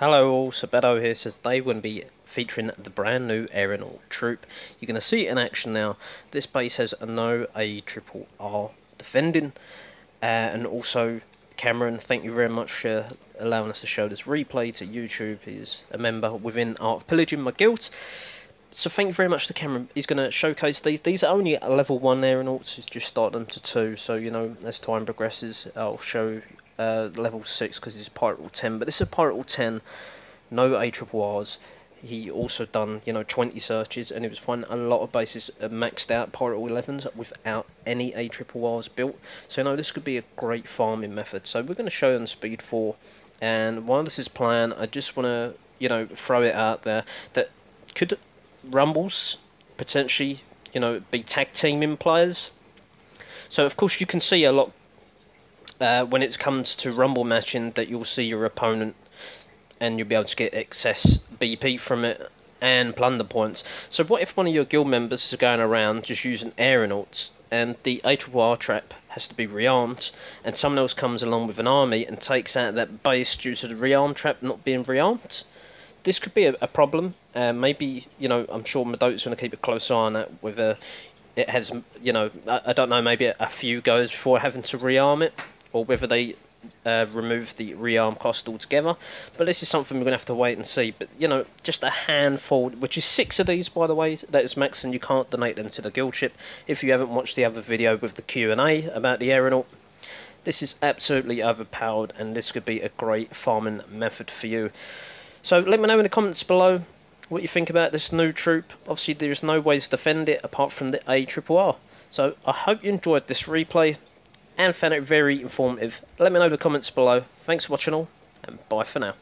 Hello all, Sabeto here says they will be featuring the brand new Aeronaut Troop. You're going to see it in action now. This base has a no A triple R defending uh, and also Cameron, thank you very much for allowing us to show this replay to YouTube. He's a member within Art of Pillaging My Guild. So thank you very much to Cameron. He's going to showcase these. These are only level 1 aeronauts. He's just started them to 2. So, you know, as time progresses, I'll show uh, level 6 because he's Pirate Rule 10. But this is Pirate Rule 10, no ARRRs. He also done, you know, 20 searches and he was finding a lot of bases maxed out Pirate Rule 11s without any ARRRs built. So, you know, this could be a great farming method. So we're going to show on Speed 4. And while this is planned, I just want to, you know, throw it out there that could Rumbles potentially, you know, be tag teaming players. So, of course, you can see a lot uh, when it comes to Rumble matching that you'll see your opponent and you'll be able to get excess BP from it and plunder points. So what if one of your guild members is going around just using aeronauts and the ARRR trap has to be rearmed and someone else comes along with an army and takes out that base due to the rearm trap not being rearmed? This could be a, a problem. Uh, maybe, you know, I'm sure Midoki's going to keep a close eye on that with a it has, you know, I, I don't know, maybe a, a, few goes before having to rearm it or whether they uh, remove the rearm cost altogether. But this is something we're going to have to wait and see. But, you know, just a handful, which is six of these, by the way, that is max, and you can't donate them to the guild ship. If you haven't watched the other video with the Q&A about the aeronaut, this is absolutely overpowered, and this could be a great farming method for you. So let me know in the comments below what you think about this new troop. Obviously, there's no ways to defend it apart from the ARRR. So I hope you enjoyed this replay and found it very informative. Let me know in the comments below. Thanks for watching all, and bye for now.